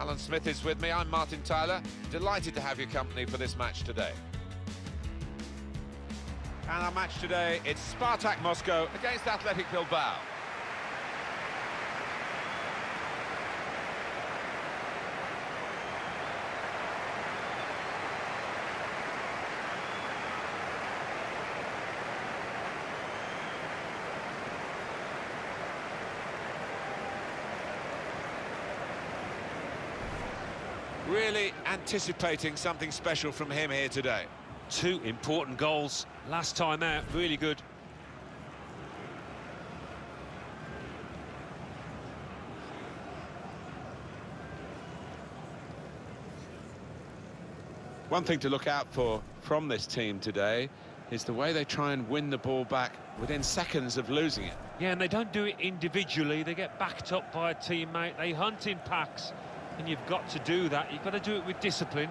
Alan Smith is with me. I'm Martin Tyler. Delighted to have your company for this match today. And our match today, it's Spartak Moscow against Athletic Bilbao. Really anticipating something special from him here today. Two important goals last time out, really good. One thing to look out for from this team today is the way they try and win the ball back within seconds of losing it. Yeah, and they don't do it individually. They get backed up by a teammate. They hunt in packs, and you've got to do that. You've got to do it with discipline.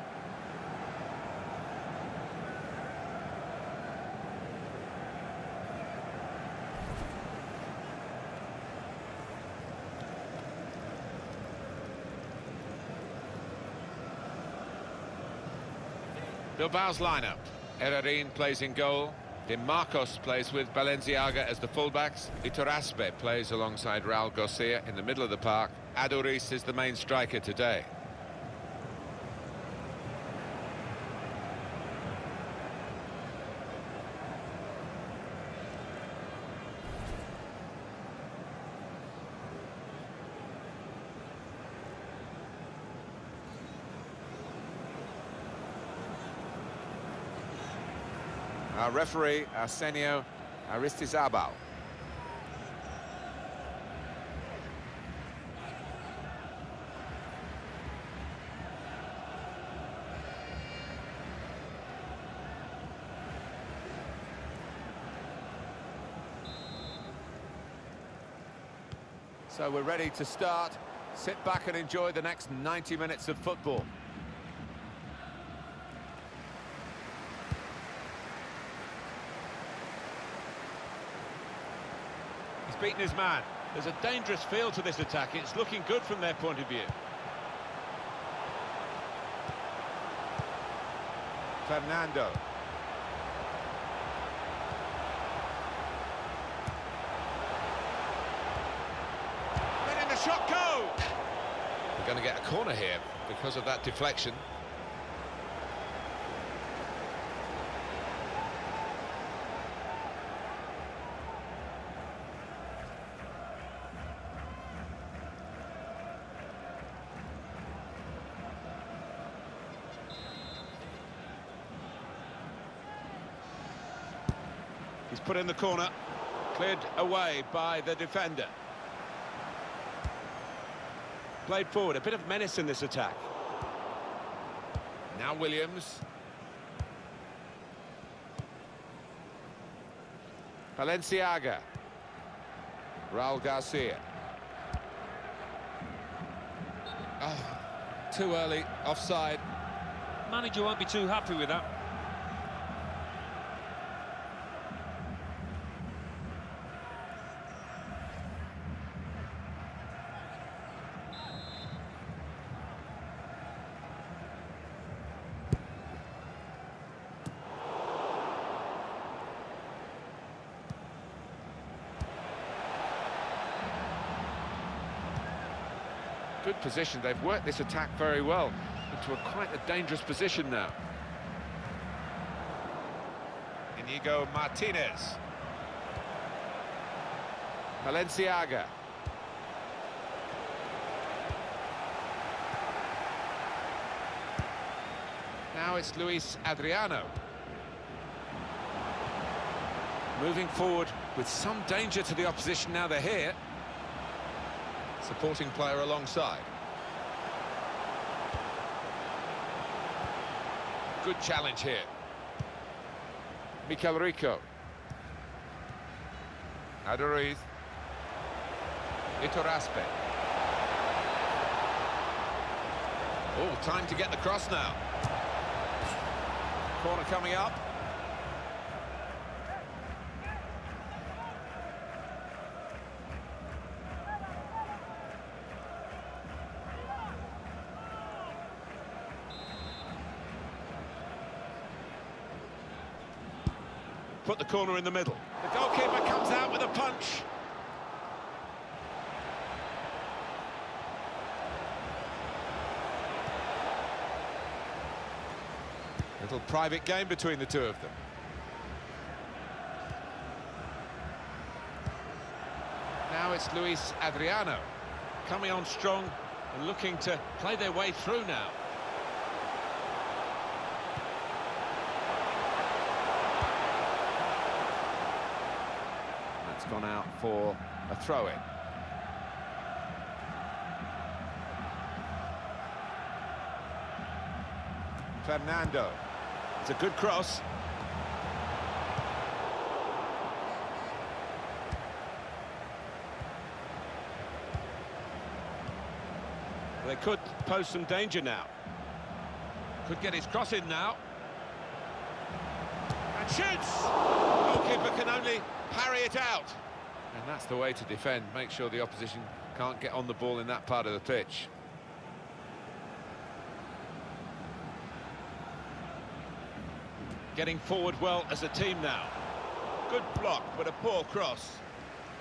Bilbao's lineup. Herrerin plays in goal. De Marcos plays with Balenciaga as the fullbacks. Iturraspe plays alongside Raul Garcia in the middle of the park. Aduriz is the main striker today. Our referee, Arsenio Aristizabal. So we're ready to start. Sit back and enjoy the next 90 minutes of football. Beaten his man. There's a dangerous feel to this attack. It's looking good from their point of view. Fernando. Letting the shot go! We're going to get a corner here because of that deflection. He's put in the corner, cleared away by the defender. Played forward, a bit of menace in this attack. Now Williams. Balenciaga. Raul Garcia. Oh, too early, offside. Manager won't be too happy with that. Good position. They've worked this attack very well into a quite a dangerous position now. Inigo Martinez. Balenciaga. Now it's Luiz Adriano. Moving forward with some danger to the opposition now they're here. Supporting player alongside. Good challenge here. Mikel Rico. Aduriz. Iturraspe. Oh, time to get the cross now. Corner coming up. Put the corner in the middle. The goalkeeper comes out with a punch. Little private game between the two of them. Now it's Luiz Adriano. Coming on strong and looking to play their way through now. That's gone out for a throw-in. Fernando. It's a good cross. They could pose some danger now. Could get his cross in now. And shoots! Goalkeeper can only parry it out. And that's the way to defend. Make sure the opposition can't get on the ball in that part of the pitch. Getting forward well as a team now. Good block, but a poor cross.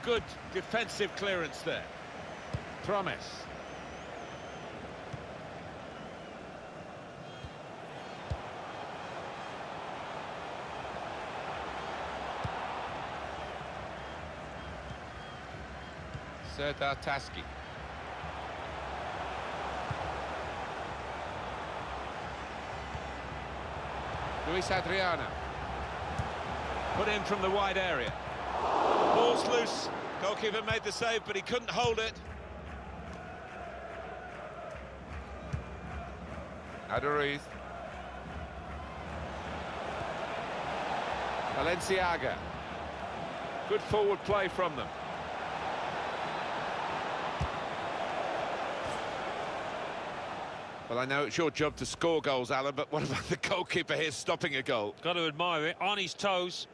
Good defensive clearance there. Promes. Serdar Tasci. Luiz Adriano. Put in from the wide area. Ball's loose. Goalkeeper made the save, but he couldn't hold it. Aduriz. Balenciaga. Good forward play from them. Well, I know it's your job to score goals, Alan, but what about the goalkeeper here stopping a goal? Got to admire it, on his toes.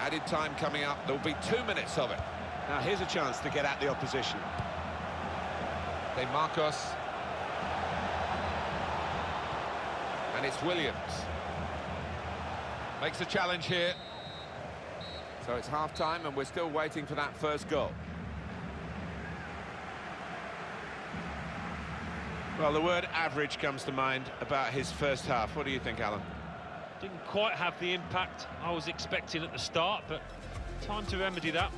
Added time coming up. There'll be two minutes of it. Now here's a chance to get at the opposition. De Marcos. And it's Williams. Makes a challenge here. So it's half-time and we're still waiting for that first goal. Well, the word average comes to mind about his first half. What do you think, Alan? Didn't quite have the impact I was expecting at the start, but time to remedy that.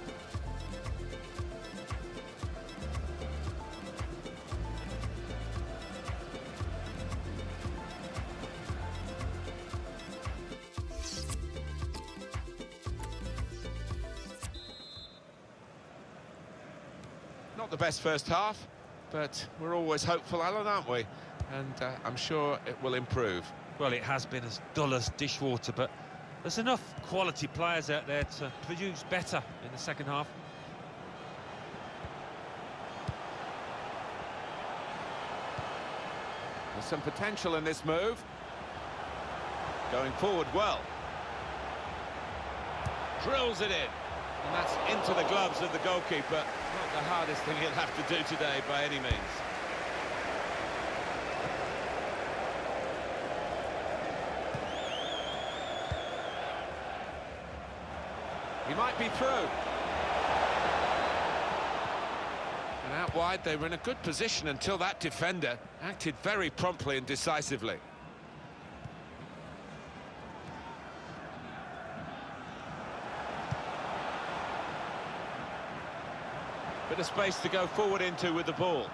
Not the best first half, but we're always hopeful, Alan, aren't we? And uh, I'm sure it will improve. Well, it has been as dull as dishwater, but there's enough quality players out there to produce better in the second half. There's some potential in this move. Going forward well. Drills it in. And that's into the gloves of the goalkeeper. Not the hardest thing he'll have to do today by any means. He might be through. And out wide, they were in a good position until that defender acted very promptly and decisively. Bit of space to go forward into with the ball.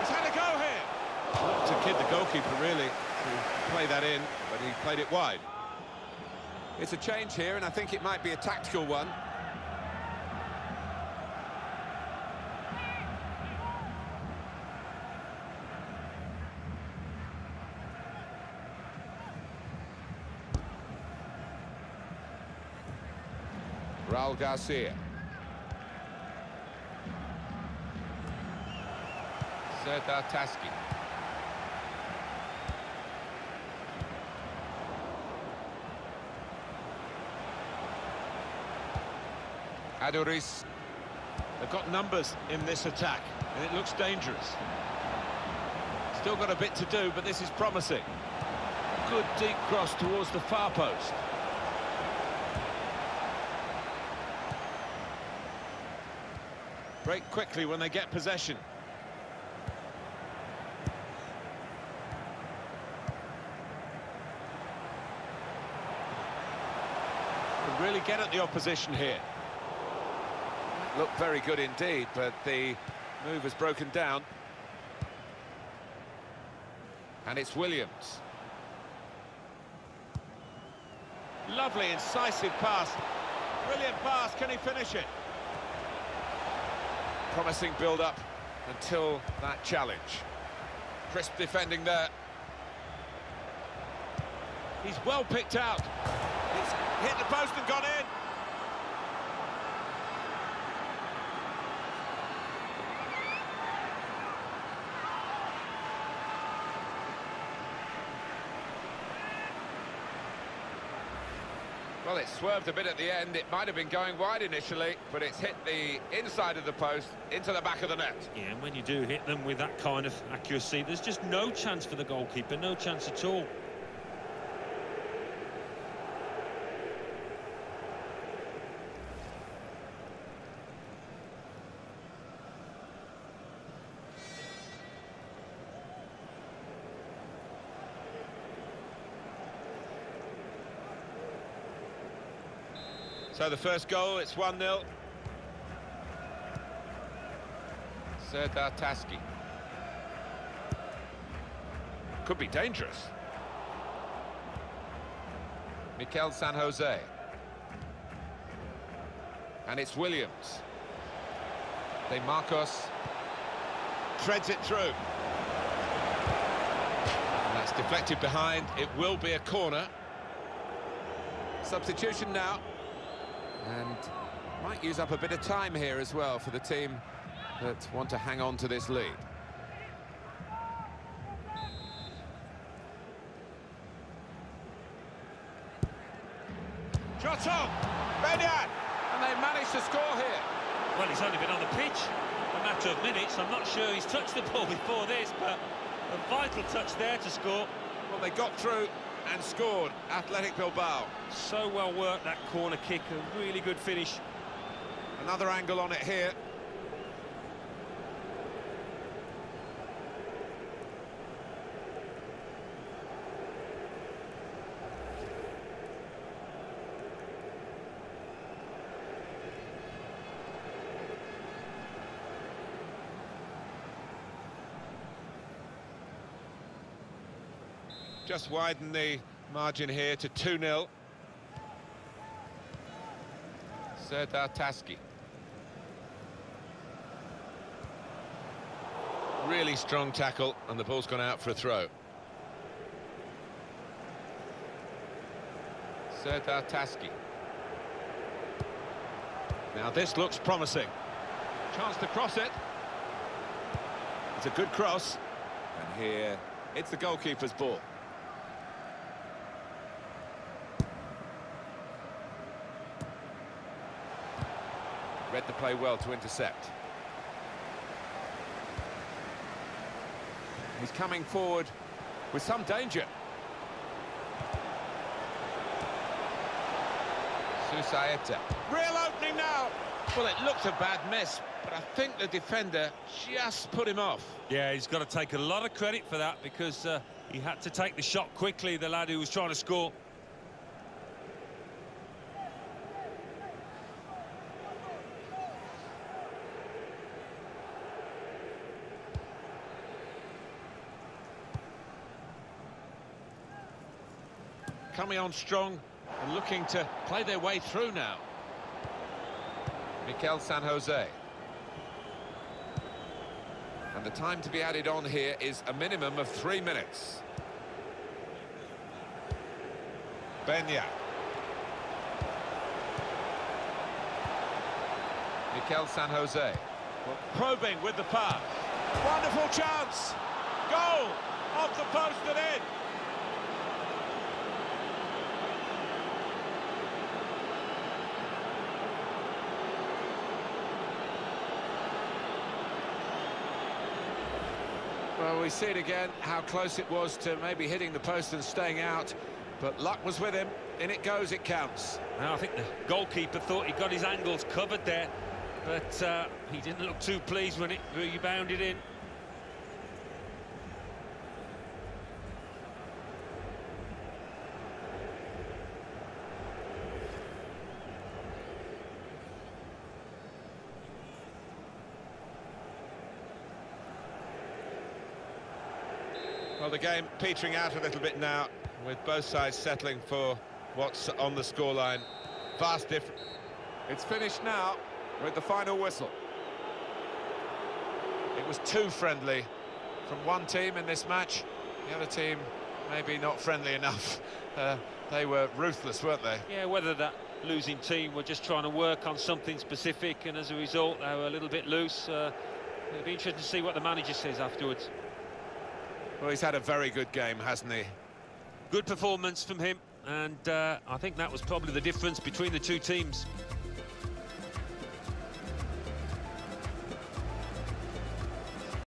He's had a go here. Not to kid the goalkeeper, really, to play that in, but he played it wide. It's a change here, and I think it might be a tactical one. Raul Garcia. Serdar Tasci. Aduriz. They've got numbers in this attack, and it looks dangerous. Still got a bit to do, but this is promising. Good deep cross towards the far post. Break quickly when they get possession. Can really get at the opposition here. Looked very good indeed, but the move has broken down. And it's Williams. Lovely, incisive pass. Brilliant pass, can he finish it? Promising build-up until that challenge. Crisp defending there. He's well picked out. He's hit the post and gone in. Well, it swerved a bit at the end. It might have been going wide initially, but it's hit the inside of the post into the back of the net. Yeah, and when you do hit them with that kind of accuracy, there's just no chance for the goalkeeper, no chance at all. So the first goal, it's 1-0. Serdar Tasci. Could be dangerous. Mikel San Jose. And it's Williams. De Marcos. Treads it through. And that's deflected behind. It will be a corner. Substitution now. And might use up a bit of time here as well for the team that want to hang on to this lead. Shot on! Beñat! And they managed to score here. Well, he's only been on the pitch a matter of minutes. I'm not sure he's touched the ball before this, but a vital touch there to score. Well, they got through and scored. Athletic Bilbao. So well worked, that corner kick. A really good finish. Another angle on it here. Just widen the margin here to 2-0. Serdar Tasci. Really strong tackle, and the ball's gone out for a throw. Serdar Tasci. Now this looks promising. Chance to cross it. It's a good cross. And here, it's the goalkeeper's ball. Read the play well to intercept. He's coming forward with some danger. Susaeta. Real opening now. Well, it looked a bad miss, but I think the defender just put him off. Yeah, he's got to take a lot of credit for that because uh, he had to take the shot quickly, the lad who was trying to score. Coming on strong and looking to play their way through now. Mikel San Jose. And the time to be added on here is a minimum of three minutes. Beñat. Mikel San Jose. Well, probing with the pass. Wonderful chance. Goal off the post and in. Well, we see it again, how close it was to maybe hitting the post and staying out. But luck was with him. In it goes, it counts. Now, I think the goalkeeper thought he got his angles covered there, but uh, he didn't look too pleased when it rebounded in. Well, the game petering out a little bit now, with both sides settling for what's on the scoreline. Vast difference. It's finished now with the final whistle. It was too friendly from one team in this match. The other team maybe not friendly enough. Uh, they were ruthless, weren't they? Yeah, whether that losing team were just trying to work on something specific and as a result they were a little bit loose. Uh, it'll be interesting to see what the manager says afterwards. Well, he's had a very good game, hasn't he? Good performance from him, and uh, I think that was probably the difference between the two teams.